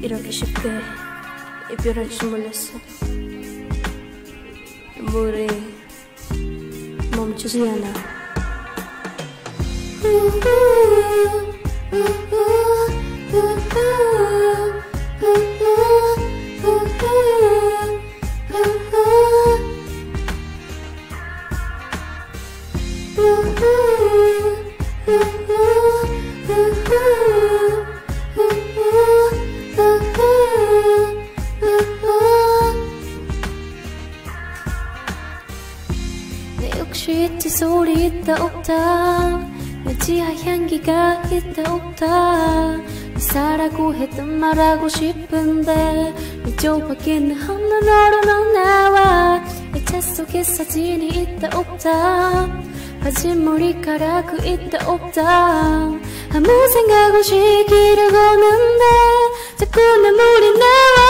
이렇게 쉽게 이별할 줄 몰랐어. 눈물이 멈추지 않아 소리 있다 없다. 내 지하 향기가 있다 없다. 이사라고 했던 말하고 싶은데 내 좁아기는 한눈으로 넌 나와. 이차 속에 사진이 있다 없다. 빠진 머리카락이 있다 없다. 아무 생각 없이 길을 걷는데 자꾸 눈물이 나와.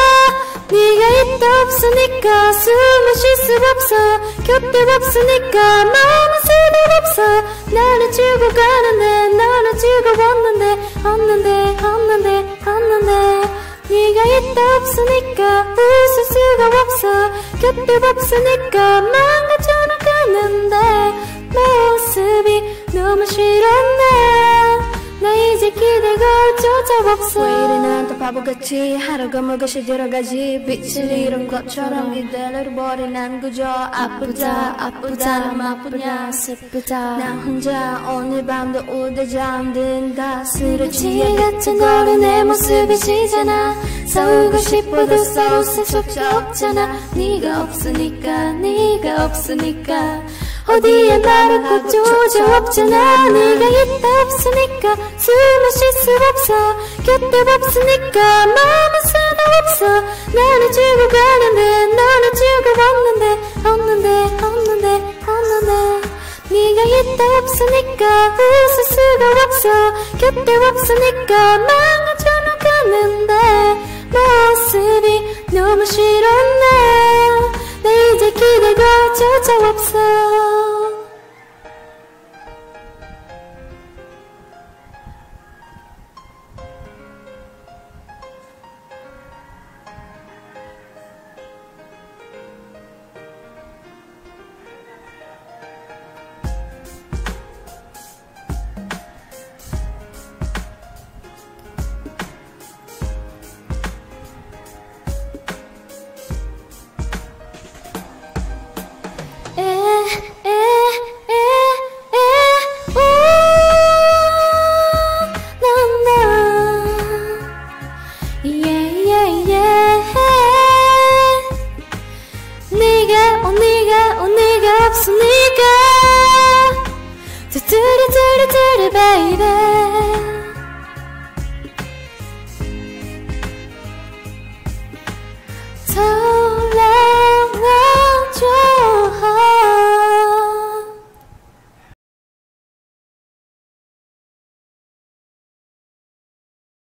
네가 있다 없으니까 숨을 쉴 수 없어. 곁에 없으니까 수도 없어. 나는 죽어가는데 너는 죽어왔는데 없는데 없는데 없는데. 네가 있다 없으니까 웃을 수가 없어. 곁에 없으니까 없어. 왜 이래 난또 바보같이 하루가 무것이 들어가지. 빛을 잃은 것처럼 기대를 잃어버린 난 그저 아프다 아프다 남 아프냐 슬프다 나 혼자 오늘 밤도 우대 잠든다 쓰러지 같은 거는 내 모습이 지잖아. 싸우고 싶어도 싸울 수조차 없잖아. 네가 없으니까 네가 없으니까. 어디에 나를 꼭조 져 없잖아 네가 있다 없으니까 숨을 쉴 수 없어. 곁에 없으니까 마음은 수도 없어. 나는 죽어가는데 너는 죽어왔는데 없는데 없는데 없는데. 네가 있다 없으니까 웃을 수가 없어. 곁에 없으니까 망가져 나 가는데. 모습이 너무 나, 나 이제 기대가 조차 없어 baby.